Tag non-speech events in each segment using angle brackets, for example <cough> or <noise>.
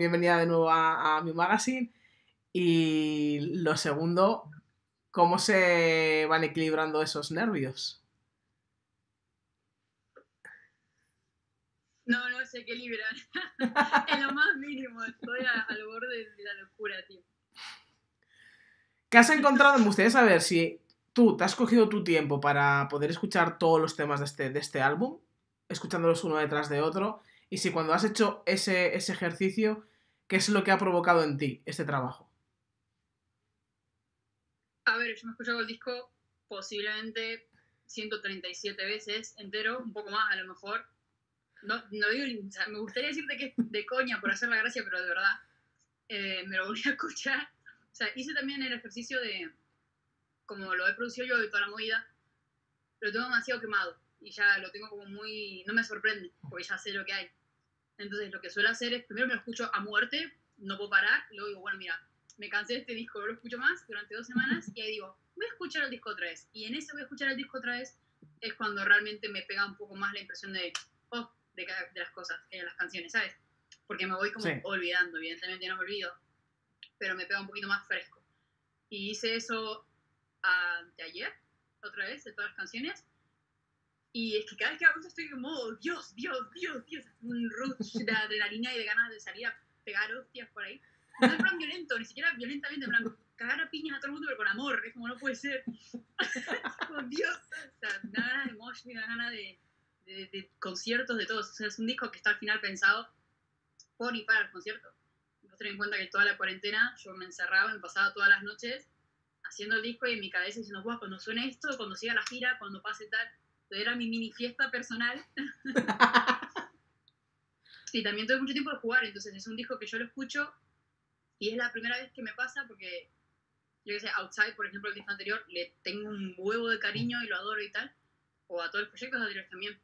bienvenida de nuevo a, a mi magazine. Y lo segundo, ¿cómo se van equilibrando esos nervios? No, no se equilibran. <laughs> en lo más mínimo, estoy al borde de la locura, tío. ¿Qué has encontrado? Me gustaría saber si tú te has cogido tu tiempo para poder escuchar todos los temas de este, de este álbum, escuchándolos uno detrás de otro, y si cuando has hecho ese, ese ejercicio, ¿qué es lo que ha provocado en ti este trabajo? A ver, yo me he escuchado el disco posiblemente 137 veces entero, un poco más a lo mejor. No, no digo, o me gustaría decirte que es de coña por hacer la gracia, pero de verdad eh, me lo voy a escuchar. O sea, hice también el ejercicio de, como lo he producido yo y toda la movida, lo tengo demasiado quemado y ya lo tengo como muy, no me sorprende, porque ya sé lo que hay. Entonces lo que suelo hacer es, primero me lo escucho a muerte, no puedo parar, y luego digo, bueno, mira, me cansé de este disco, no lo escucho más durante dos semanas y ahí digo, voy a escuchar el disco otra vez. Y en ese voy a escuchar el disco otra vez es cuando realmente me pega un poco más la impresión de, oh, de, de las cosas, de las canciones, ¿sabes? Porque me voy como olvidando, evidentemente no me olvido, pero me pega un poquito más fresco. Y hice eso de ayer, otra vez, de todas las canciones. Y es que cada vez que hago eso estoy como, Dios, Dios, Dios, Dios, un rush de adrenalina y de ganas de salir a pegar hostias por ahí no es plan violento, ni siquiera violentamente, en plan, cagar a piñas a todo el mundo, pero con amor, es como no puede ser. <laughs> con Dios, o sea, da ganas de mosh, da ganas de, de, conciertos, de todos. O sea, es un disco que está al final pensado por y para el concierto. Vos tenés en cuenta que toda la cuarentena yo me encerraba, me pasaba todas las noches haciendo el disco y en mi cabeza diciendo, guau, cuando suene esto, cuando siga la gira, cuando pase tal. Era mi mini fiesta personal. <laughs> y también tuve mucho tiempo de jugar, entonces es un disco que yo lo escucho y es la primera vez que me pasa porque, yo que sé, Outside, por ejemplo, el disco anterior, le tengo un huevo de cariño y lo adoro y tal. O a todos los proyectos anteriores también.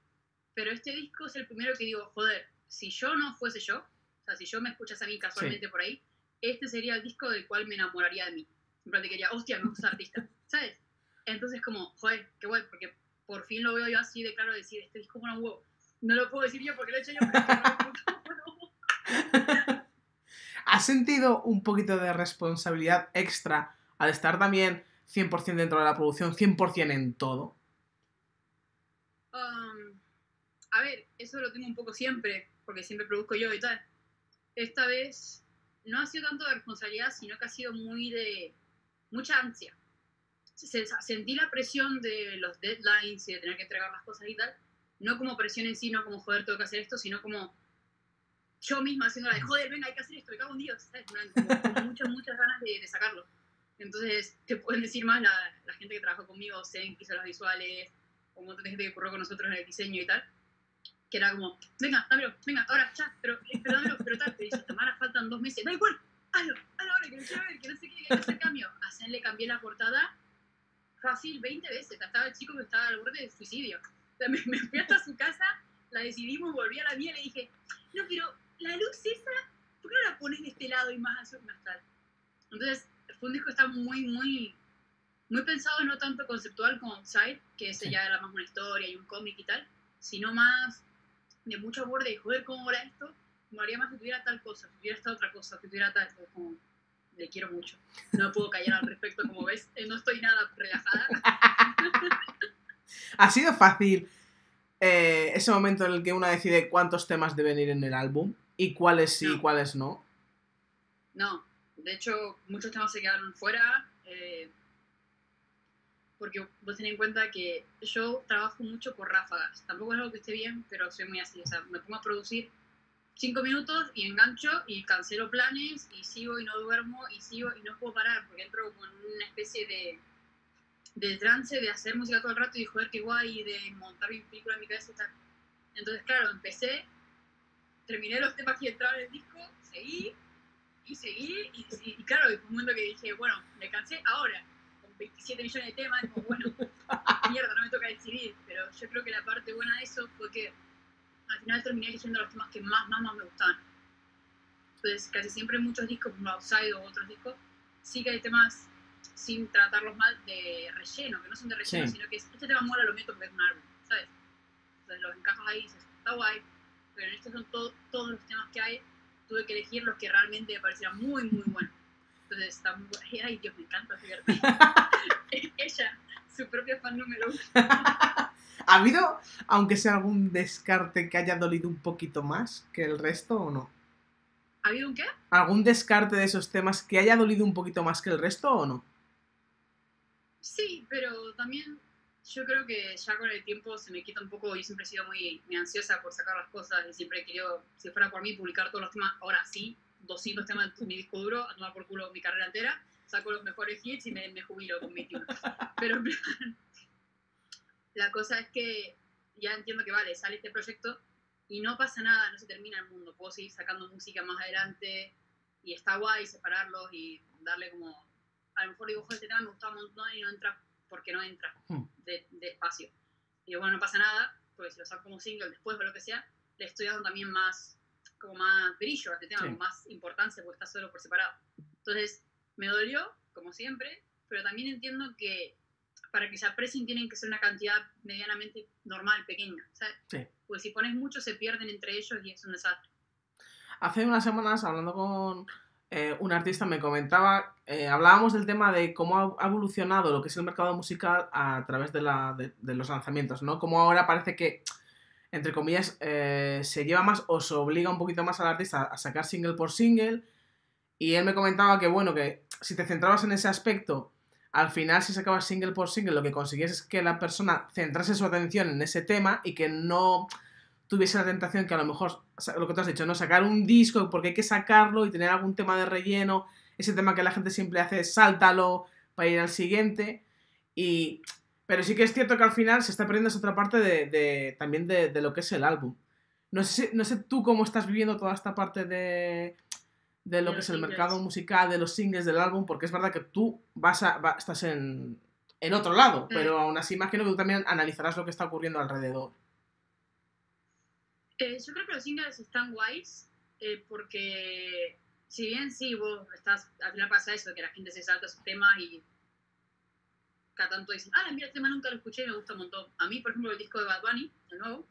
Pero este disco es el primero que digo, joder, si yo no fuese yo, o sea, si yo me escuchas a mí casualmente por ahí, este sería el disco del cual me enamoraría de mí. Siempre te quería, hostia, me gusta artista, ¿sabes? Entonces, como, joder, qué guay, porque por fin lo veo yo así de claro decir, este disco es un huevo. No lo puedo decir yo porque lo he hecho yo, pero no, <laughs> ¿Has sentido un poquito de responsabilidad extra al estar también 100% dentro de la producción, 100% en todo? Um, a ver, eso lo tengo un poco siempre, porque siempre produzco yo y tal. Esta vez no ha sido tanto de responsabilidad, sino que ha sido muy de mucha ansia. Sentí la presión de los deadlines y de tener que entregar las cosas y tal, no como presión en sí, no como joder, tengo que hacer esto, sino como yo misma haciendo la de, joder, venga, hay que hacer esto, me cago en Dios, ¿sabes? <laughs> Con, muchas, muchas ganas de, de, sacarlo. Entonces, te pueden decir más la, la gente que trabajó conmigo, Zen, que hizo las visuales, o un montón de gente que ocurrió con nosotros en el diseño y tal, que era como, venga, dámelo, venga, ahora, ya, pero, pero dámelo, pero tal, pero dice, Tamara, faltan dos meses, da igual, hazlo, hazlo ahora, que lo quiero ver, que no sé qué, que no sé cambio. A Zen le cambié la portada fácil 20 veces, estaba el chico que estaba al borde de suicidio. O sea, me, me fui hasta su casa, la decidimos, volví a la mía y le dije, no, pero la luz esa, ¿por qué no la pones de este lado y más azul más tal? Entonces, fue un disco que está muy, muy, muy pensado, no tanto conceptual como Outside, que ese ya era más una historia y un cómic y tal, sino más de mucho amor de, joder, ¿cómo era esto? Me haría más que tuviera tal cosa, que tuviera esta otra cosa, que tuviera tal, como, le quiero mucho. No puedo callar al respecto, como ves, eh, no estoy nada relajada. <laughs> ha sido fácil eh, ese momento en el que una decide cuántos temas deben ir en el álbum y cuáles sí y cuáles no. No, de hecho muchos temas se quedaron fuera eh, porque vos tenés en cuenta que yo trabajo mucho por ráfagas. Tampoco es algo que esté bien, pero soy muy así. O sea, me pongo a producir cinco minutos y engancho y cancelo planes y sigo y no duermo y sigo y no puedo parar porque entro como en una especie de de trance de hacer música todo el rato y joder, qué guay, y de montar mi película en mi cabeza y tal. Entonces, claro, empecé, terminé los temas que entraban en el disco, seguí, y seguí, y, claro, y fue un momento que dije, bueno, me cansé ahora, con 27 millones de temas, como, bueno, <laughs> mierda, no me toca decidir, pero yo creo que la parte buena de eso fue que al final terminé eligiendo los temas que más, más, más me gustaban. Entonces, casi siempre muchos discos, como Outside o otros discos, sí que hay temas sin tratarlos mal de relleno, que no son de relleno, sino que este tema mola lo meto porque es un álbum, ¿sabes? Entonces los encajas ahí y dices, está guay, pero en estos son todos los temas que hay tuve que elegir los que realmente me parecieran muy, muy buenos. Entonces está muy bu- Ay, Dios, me encanta. <laughs> <laughs> Ella, su propia fan número uno. <laughs> ¿Ha habido, aunque sea algún descarte que haya dolido un poquito más que el resto o no? ¿Ha habido un qué? ¿Algún descarte de esos temas que haya dolido un poquito más que el resto o no? Sí, pero también yo creo que ya con el tiempo se me quita un poco. Yo siempre he sido muy, muy ansiosa por sacar las cosas y siempre he querido, si fuera por mí, publicar todos los temas. Ahora sí, 200 temas en mi disco duro, a tomar por culo mi carrera entera, saco los mejores hits y me, me jubilo con 21. Pero en plan, la cosa es que ya entiendo que vale, sale este proyecto y no pasa nada, no se termina el mundo. Puedo seguir sacando música más adelante y está guay separarlos y darle como. A lo mejor digo, "Joder, este tema me gustaba un montón y no entra porque no entra Hmm. de, de espacio. Y digo, bueno, no pasa nada, porque si lo saco como single después o lo que sea, le estoy dando también más, como más brillo a este tema, Sí. como más importancia, porque está solo por separado. Entonces, me dolió, como siempre, pero también entiendo que para que se aprecien tienen que ser una cantidad medianamente normal, pequeña. Sí. Porque si pones mucho se pierden entre ellos y es un desastre. Hace unas semanas, hablando con eh, un artista, me comentaba, eh, hablábamos del tema de cómo ha evolucionado lo que es el mercado musical a través de, la, de, de los lanzamientos, ¿no? Como ahora parece que, entre comillas, eh, se lleva más o se obliga un poquito más al artista a sacar single por single. Y él me comentaba que, bueno, que si te centrabas en ese aspecto, al final si sacabas single por single, lo que conseguías es que la persona centrase su atención en ese tema y que no tuviese la tentación que a lo mejor, lo que tú has dicho, ¿no? Sacar un disco porque hay que sacarlo y tener algún tema de relleno, ese tema que la gente siempre hace, sáltalo para ir al siguiente. Y... Pero sí que es cierto que al final se está perdiendo esa otra parte de, también de, de lo que es el álbum. No sé, no sé tú cómo estás viviendo toda esta parte de, de lo De que es el singles. mercado musical, de los singles del álbum, porque es verdad que tú vas a, va- estás en, en otro lado, Mm. pero aún así imagino que tú también analizarás lo que está ocurriendo alrededor. Eh, yo creo que los singles están guays eh, porque si bien sí, vos estás, al final pasa eso, que la gente se salta sus temas y cada tanto dicen, ah, mira, este tema nunca lo escuché y me gusta un montón. A mí, por ejemplo, el disco de Bad Bunny, el nuevo,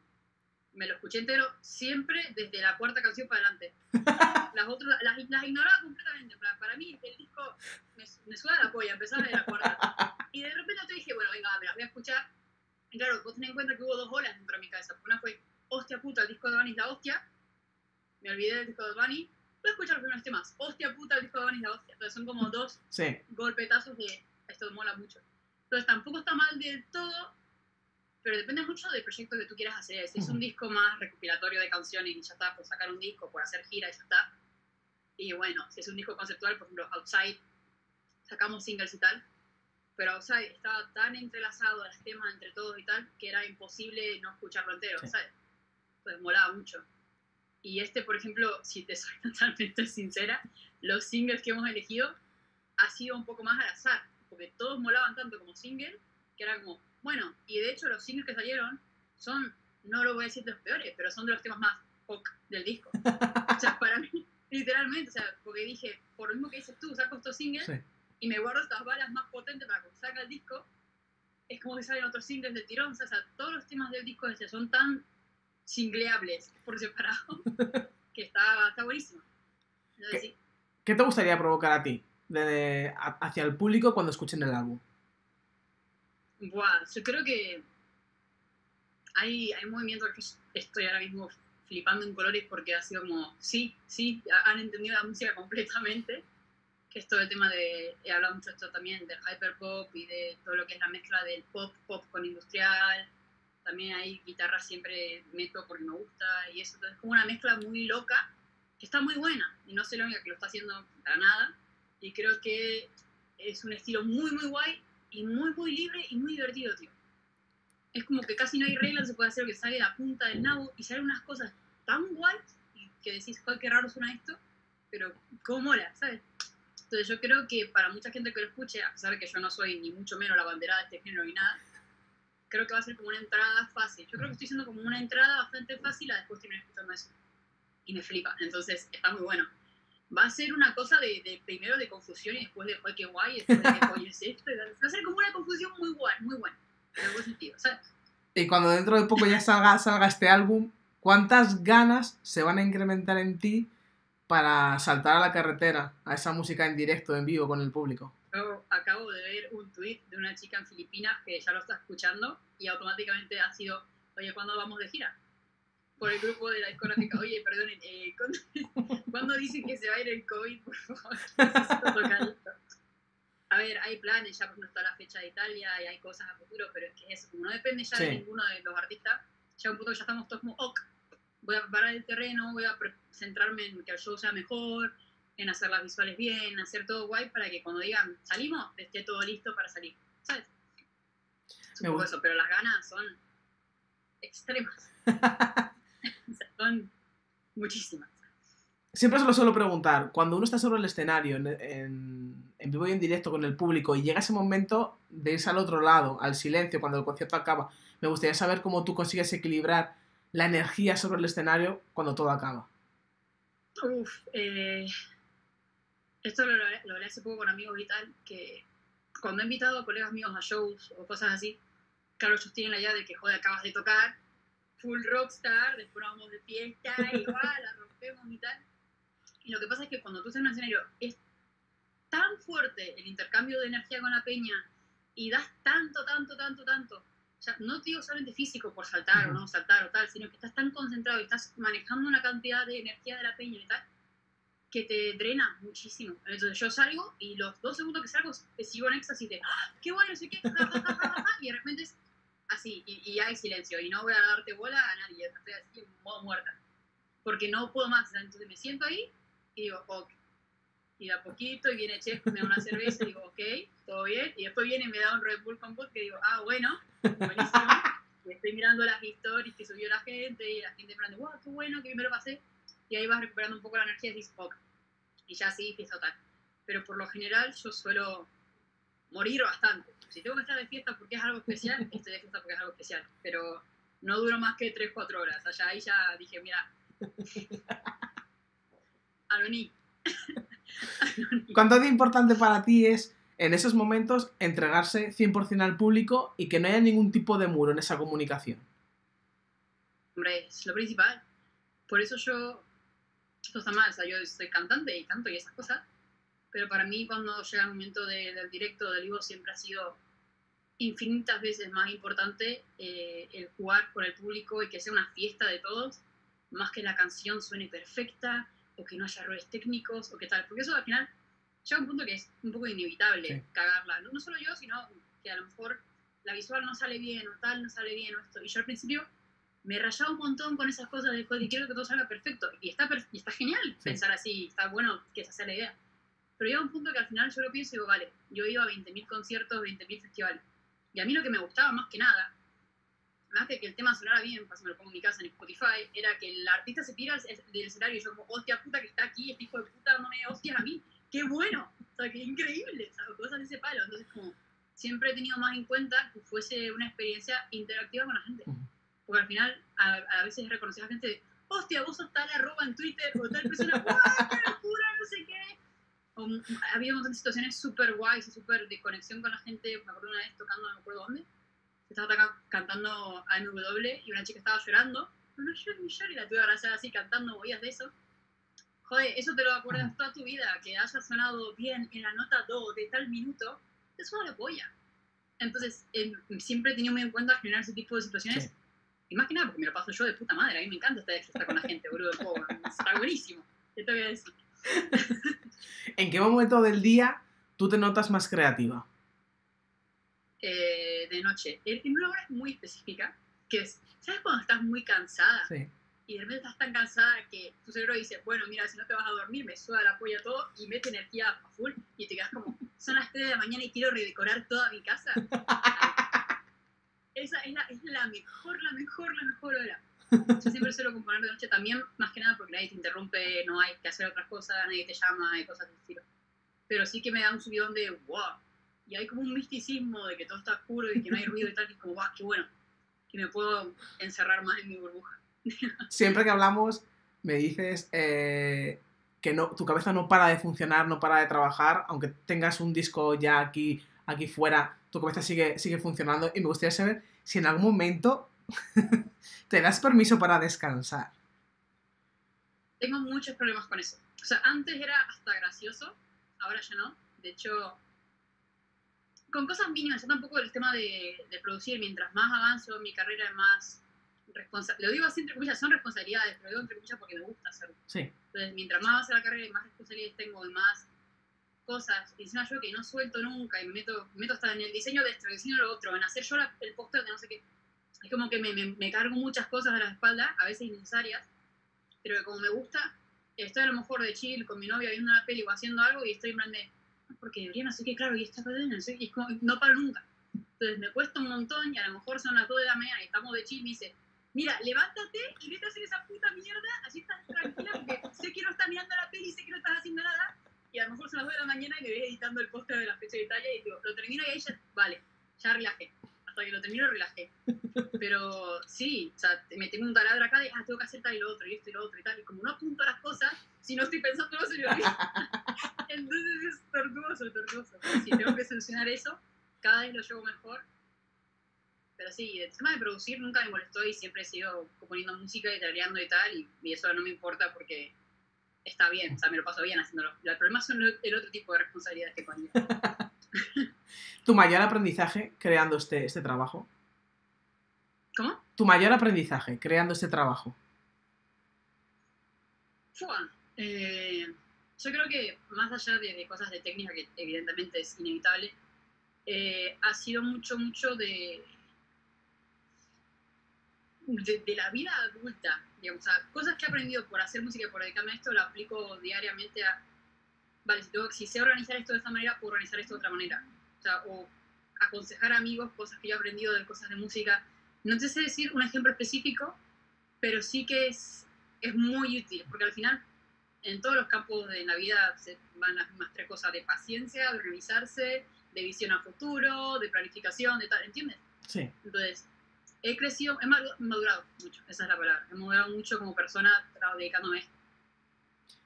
me lo escuché entero siempre desde la cuarta canción para adelante. <laughs> Las otras, las, las ignoraba completamente. en plan, Para mí, el disco me, me suda la polla, empezaba desde la cuarta. Y de repente te dije, bueno, venga, me las voy a escuchar. Y claro, vos tenés en cuenta que hubo dos olas dentro de mi cabeza. Una fue, hostia puta, el disco de Bunny es la hostia. Me olvidé del disco de Bunny. Voy a escuchar los primeros temas. Hostia puta, el disco de Bunny es la hostia. Entonces son como dos Sí, golpetazos de esto mola mucho. Entonces tampoco está mal del todo, pero depende mucho del proyecto que tú quieras hacer. Si es un disco más recopilatorio de canciones y ya está, por sacar un disco, por hacer gira y ya está. Y bueno, si es un disco conceptual, por ejemplo, Outside, sacamos singles y tal, pero Outside estaba tan entrelazado a los temas entre todos y tal, que era imposible no escucharlo entero, Sí. ¿sabes? Entonces molaba mucho. Y este, por ejemplo, si te <laughs> soy totalmente sincera, los singles que hemos elegido ha sido un poco más al azar, porque todos molaban tanto como single, que era como, bueno, y de hecho los singles que salieron son, no lo voy a decir de los peores, pero son de los temas más pop del disco. <laughs> o sea, para mí, literalmente, o sea, porque dije, por lo mismo que dices tú, saco estos singles sí. y me guardo estas balas más potentes para cuando salga el disco, es como que salen otros singles del tirón, o sea, todos los temas del disco ese son tan singleables por separado, <laughs> que está, está buenísimo. Entonces, ¿Qué? sí. ¿Qué te gustaría provocar a ti de- de- hacia el público cuando escuchen el álbum? Buah, yo creo que hay, hay movimientos que estoy ahora mismo flipando en colores porque ha sido como, sí, sí, ha- han entendido la música completamente, que es todo el tema de, he hablado mucho de esto también, del hyperpop y de todo lo que es la mezcla del pop, pop con industrial, también hay guitarra siempre meto porque me gusta y eso, entonces es como una mezcla muy loca, que está muy buena, y no soy la única que lo está haciendo para nada, y creo que es un estilo muy, muy guay y muy, muy libre y muy divertido, tío. Es como que casi no hay reglas, se puede hacer lo que sale de la punta del nabo y salen unas cosas tan guays que decís, joder, qué raro suena esto, pero cómo mola, ¿sabes? Entonces yo creo que para mucha gente que lo escuche, a pesar de que yo no soy ni mucho menos la bandera de este género ni nada, creo que va a ser como una entrada fácil. Yo creo que estoy siendo como una entrada bastante fácil a después terminar escuchando eso. Y me flipa, entonces está muy bueno. Va a ser una cosa de, de primero de confusión y después de, qué guay, después de, coño es esto. Va a ser como una confusión muy guay, muy buena, en buen sentido, ¿sabes? Y cuando dentro de poco ya salga, salga este álbum, ¿cuántas ganas se van a incrementar en ti para saltar a la carretera a esa música en directo, en vivo con el público? Yo acabo de ver un tweet de una chica en Filipinas que ya lo está escuchando y automáticamente ha sido, oye, ¿cuándo vamos de gira? Por el grupo de la discográfica, oye, perdonen, eh, ¿cuándo, <laughs> ¿cuándo dicen que se va a ir el COVID? Por favor, necesito <laughs> tocar esto. A ver, hay planes, ya no está la fecha de Italia y hay cosas a futuro, pero es que eso, como no depende ya de Sí. ninguno de los artistas, ya un punto que ya estamos todos como, ok, voy a preparar el terreno, voy a centrarme en que el show sea mejor, en hacer las visuales bien, en hacer todo guay para que cuando digan salimos, esté todo listo para salir. ¿Sabes? Es un poco eso, pero las ganas son extremas. <laughs> Son muchísimas. Siempre se lo suelo preguntar, cuando uno está sobre el escenario, en, en- en vivo y en directo con el público, y llega ese momento de irse al otro lado, al silencio, cuando el concierto acaba, me gustaría saber cómo tú consigues equilibrar la energía sobre el escenario cuando todo acaba. Uf, eh, esto lo, lo hablé hace poco con amigos y tal, que cuando he invitado a colegas míos a shows o cosas así, claro, ellos tienen la idea de que, joder, acabas de tocar, full rockstar, después nos vamos de fiesta, igual, <laughs> la rompemos y tal. Y lo que pasa es que cuando tú estás en un escenario es tan fuerte el intercambio de energía con la peña y das tanto, tanto, tanto, tanto. O sea, no te digo solamente físico por saltar o no saltar o tal, sino que estás tan concentrado y estás manejando una cantidad de energía de la peña y tal, que te drena muchísimo. Entonces yo salgo y los dos segundos que salgo sigo en éxtasis de ¡Ah, qué bueno, no sé qué, ja, ja, ja, ja, ja", y de repente es así, y, y hay silencio, y no voy a darte bola a nadie, estoy así modo muerta, porque no puedo más, entonces me siento ahí y digo, ok, y de poquito, y viene Chef, me da una cerveza, y digo, ok, todo bien, y después viene y me da un Red Bull con que digo, ah, bueno, buenísimo, y estoy mirando las historias que subió la gente, y la gente me plan, wow, qué bueno, que bien me lo pasé, y ahí vas recuperando un poco la energía y dices, ok, y ya sí, fiesta tal. Pero por lo general yo suelo morir bastante. Si tengo que estar de fiesta porque es algo especial, <laughs> estoy de fiesta porque es algo especial. Pero no duro más que 3-4 horas. Allá ahí ya dije, mira, Anoní. ¿Cuánto de importante para ti es en esos momentos entregarse 100% al público y que no haya ningún tipo de muro en esa comunicación? Hombre, es lo principal. Por eso yo, esto está mal, o sea, yo soy cantante y canto y esas cosas, pero para mí cuando llega el momento de- del directo, del vivo, siempre ha sido infinitas veces más importante eh, el jugar con el público y que sea una fiesta de todos, más que la canción suene perfecta o que no haya errores técnicos o qué tal, porque eso al final llega a un punto que es un poco inevitable Sí. cagarla, no, no solo yo, sino que a lo mejor la visual no sale bien o tal, no sale bien o esto, y yo al principio me rayaba un montón con esas cosas de joder, y quiero que todo salga perfecto. Y está, y está genial pensar así, está bueno que esa sea la idea. Pero llega un punto que al final yo lo pienso y digo, vale, yo he ido a 20.000 conciertos, 20.000 festivales. Y a mí lo que me gustaba más que nada, más que que el tema sonara bien, pues me lo pongo en mi casa en Spotify, era que el artista se tira del escenario y yo como, hostia puta que está aquí, este hijo de puta no me hostias a mí. ¡Qué bueno! O sea, qué increíble, ¿sabes? Cosas de ese palo. Entonces como, siempre he tenido más en cuenta que fuese una experiencia interactiva con la gente. Porque al final, a, a veces reconoces a gente de, hostia, vos sos tal arroba en Twitter o tal persona, <laughs> ¡guau, qué locura, no sé qué! O, ha habido un montón de situaciones súper guays y súper de conexión con la gente. Me acuerdo una vez tocando, no me acuerdo dónde, estaba cantando a MW y una chica estaba llorando. No, no llores ni llores, la tuve abrazada así cantando, oías de eso. Joder, eso te lo acuerdas toda tu vida, que haya sonado bien en la nota do de tal minuto, es la polla. Entonces, em, siempre he tenido muy en cuenta generar ese tipo de situaciones. Sí. Y más que nada porque me lo paso yo de puta madre. A mí me encanta estar fiesta con la gente, boludo. Como, <laughs> está buenísimo. ¿Qué te voy a decir? <laughs> ¿En qué momento del día tú te notas más creativa? Eh, de noche. En una hora muy específica, que es, ¿sabes cuando estás muy cansada? Sí. Y de repente estás tan cansada que tu cerebro dice, bueno, mira, si no te vas a dormir, me suda la polla todo y mete energía a full y te quedas como, son las 3 de la mañana y quiero redecorar toda mi casa. <laughs> Esa es la, es la mejor, la mejor, la mejor hora. <laughs> Yo siempre suelo componer de noche también, más que nada porque nadie te interrumpe, no hay que hacer otras cosas, nadie te llama y cosas del estilo. Pero sí que me da un subidón de wow. Y hay como un misticismo de que todo está oscuro y que no hay ruido y tal, y es como wow, qué bueno. Que me puedo encerrar más en mi burbuja. <laughs> Siempre que hablamos me dices eh, que no, tu cabeza no para de funcionar, no para de trabajar, aunque tengas un disco ya aquí, aquí fuera, tu cabeza sigue, sigue funcionando y me gustaría saber si en algún momento <laughs> te das permiso para descansar. tengo muchos problemas con eso. O sea, antes era hasta gracioso, ahora ya no. De hecho, con cosas mínimas, yo tampoco el tema de, de producir, mientras más avanzo en mi carrera, más. Lo digo así entre comillas, son responsabilidades, pero lo digo entre comillas porque me gusta hacerlo. Sí. Entonces, mientras más avanza la carrera y más responsabilidades tengo y más cosas, y encima yo que no suelto nunca y me meto, me meto hasta en el diseño de esto, en el diseño de lo otro, en hacer yo la- el póster de no sé qué. Es como que me, me, me cargo muchas cosas a la espalda, a veces innecesarias, pero que como me gusta, estoy a lo mejor de chill con mi novia viendo una peli o haciendo algo y estoy en plan de, "No, porque debería no sé qué, claro, y esta cadena, no sé, no paro nunca. Entonces me cuesta un montón y a lo mejor son las 2 de la mañana y estamos de chill y me dice, mira, levántate y vete a hacer esa puta mierda, así estás tranquila porque sé que no estás mirando la peli, sé que no estás haciendo nada, y a lo mejor son las 2 de la mañana y me ves editando el póster de la fecha de Italia y digo, lo termino y ahí ya, vale, ya relajé. Hasta que lo termino relajé. Pero sí, o sea, me tengo un taladro acá de, ah, tengo que hacer tal y lo otro, y esto y lo otro y tal, y como no apunto las cosas, si no estoy pensando, no se me. <laughs> Entonces es tortuoso, tortuoso. Si tengo que solucionar eso, cada vez lo llevo mejor. Pero sí, el tema de producir nunca me molestó y siempre he sido componiendo música y tarareando y tal, y, y eso no me importa porque está bien, o sea, me lo paso bien haciéndolo. El problema son el otro tipo de responsabilidades que conlleva. <laughs> ¿Tu mayor aprendizaje creando este, este trabajo? ¿Cómo? ¿Tu mayor aprendizaje creando este trabajo? Fua, eh, yo creo que más allá de, de cosas de técnica, que evidentemente es inevitable, eh, ha sido mucho, mucho de, de, de la vida adulta, digamos, o sea, cosas que he aprendido por hacer música por dedicarme a esto, lo aplico diariamente a, vale, si, tengo- si sé organizar esto de esta manera, puedo organizar esto de otra manera. O sea, o aconsejar a amigos cosas que yo he aprendido de cosas de música. No te sé decir un ejemplo específico, pero sí que es, es muy útil, porque al final en todos los campos de la vida se van las mismas tres cosas de paciencia, de organizarse, de visión a futuro, de planificación, de tal, ¿entiendes? Sí. Entonces, he crecido, he madu- madurado mucho, esa es la palabra, he madurado mucho como persona dedicándome a esto.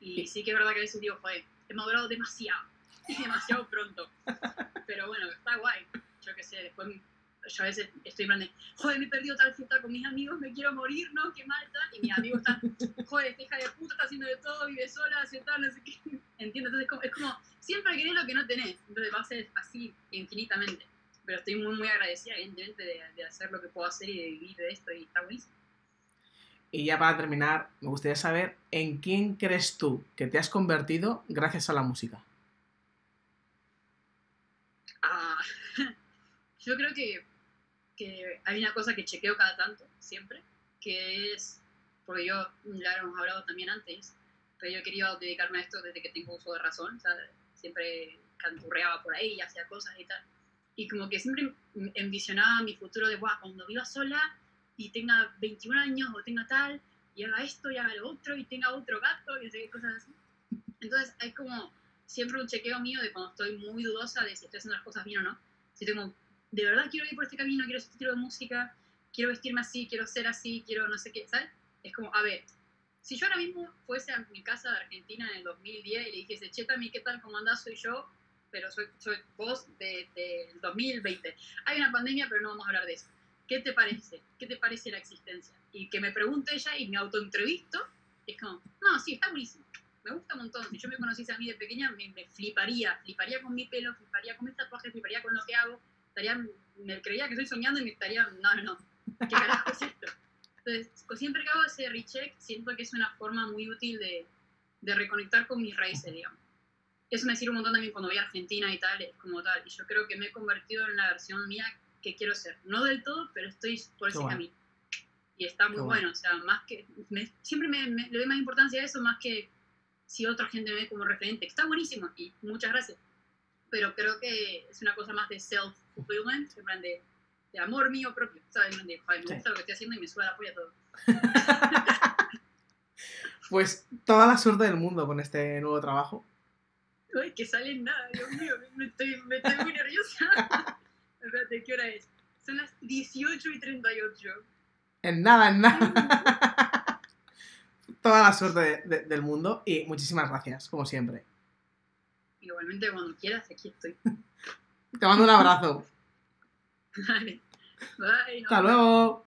Y sí que es verdad que a veces digo, joder, he madurado demasiado, <laughs> demasiado pronto. Pero bueno, está guay, yo qué sé, después yo a veces estoy en de, joder, me he perdido tal fiesta con mis amigos, me quiero morir, ¿no? Qué mal tal. Y mis amigos están, joder, hija de puta está haciendo de todo, vive sola, hace tal, no sé qué. Entiendo, entonces como- es como, siempre querés lo que no tenés. Entonces va a ser así infinitamente. Pero estoy muy, muy agradecida, evidentemente, de, de hacer lo que puedo hacer y de vivir de esto y está buenísimo. Y ya para terminar, me gustaría saber en quién crees tú que te has convertido gracias a la música. Ah, <laughs> yo creo que, que hay una cosa que chequeo cada tanto, siempre, que es, porque yo, ya lo hemos hablado también antes, pero yo he querido dedicarme a esto desde que tengo uso de razón, o sea, siempre canturreaba por ahí y hacía cosas y tal. Y como que siempre envisionaba mi futuro de, "Buah, cuando viva sola y tenga 21 años o tenga tal, y haga esto y haga lo otro y tenga otro gato y qué cosas así. Entonces hay como siempre un chequeo mío de cuando estoy muy dudosa de si estoy haciendo las cosas bien o no. Si tengo, de verdad quiero ir por este camino, quiero este estilo de música, quiero vestirme así, quiero ser así, quiero no sé qué, ¿sabes? Es como, a ver, si yo ahora mismo fuese a mi casa de Argentina en el 2010 y le dijese, che, Tami, ¿qué tal? ¿Cómo andás? Soy yo, pero soy, soy vos del de, 2020. Hay una pandemia, pero no vamos a hablar de eso. ¿Qué te parece? ¿Qué te parece la existencia? Y que me pregunte ella y me autoentrevisto, es como, no, sí, está buenísimo. Me gusta un montón. Si yo me conociese a mí de pequeña, me, me fliparía. Fliparía con mi pelo, fliparía con mis tatuajes, fliparía con lo que hago. Estaría, me creía que estoy soñando y me estaría, no, no, no. ¿Qué carajo es esto? Entonces, siempre que hago ese recheck, siento que es una forma muy útil de, de reconectar con mis raíces, digamos. Eso me sirve un montón también cuando voy a Argentina y tal, como tal. Y yo creo que me he convertido en la versión mía que quiero ser. No del todo, pero estoy por ese bueno. camino. Y está muy bueno. bueno. o sea, más que. me- siempre me, me- le doy más importancia a eso, más que si otra gente me ve como referente. Está buenísimo y muchas gracias. Pero creo que es una cosa más de self-fulfillment, en plan de, de amor mío propio. ¿Sabes? De, "Joder, me Sí. gusta lo que estoy haciendo y me sube la polla todo. <laughs> Pues toda la suerte del mundo con este nuevo trabajo. Ay, que sale nada, Dios mío, me estoy, me estoy muy nerviosa. <laughs> Espérate, ¿qué hora es? Son las 18 y 38. En nada, en nada. Toda la suerte de- de- del mundo y muchísimas gracias, como siempre. Igualmente, cuando quieras, aquí estoy. Te mando un abrazo. <laughs> Vale. Bye. Hasta luego.